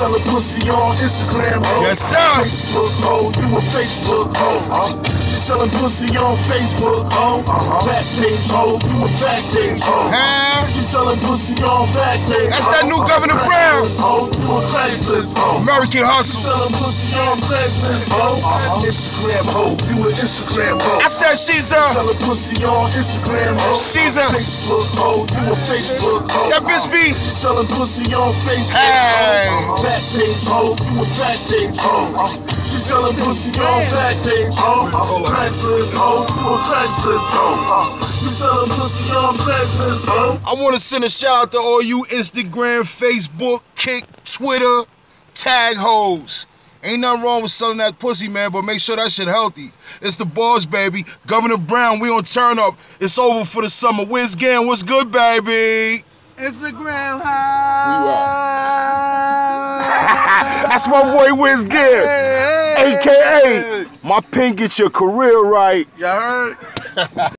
selling pussy on Instagram, ho. Yes, sir. Facebook, ho. You a Facebook, ho. Uh, she selling pussy on Facebook, ho. Uh-huh. Back page, ho. You a back page, ho. Huh? She selling pussy on back page. That's ho. that new Governor Brown. Ho. You a Craigslist, ho. American She hustle. selling pussy on Craigslist, ho. Uh-huh. Instagram, ho. You an Instagram, ho. I said she's a. Selling pussy on Instagram, ho. She's a- Facebook, ho. You a Facebook, ho. That bitch be. She selling pussy on Facebook. Hey. ho. Back ho. You a back page, ho. She selling pussy on back page, ho. Craigslist, ho. You a Craigslist, ho. You selling pussy on Craigslist, ho. I want to send a shout out to all you Instagram, Facebook, Kik, Twitter, tag hoes. Ain't nothing wrong with selling that pussy, man, but make sure that shit healthy. It's the boss, baby. Governor Brown, we on turn up. It's over for the summer. Where's Gan? What's good, baby? Instagram high. That's my boy Wiz Gan. AKA, my pin get your career right. You heard?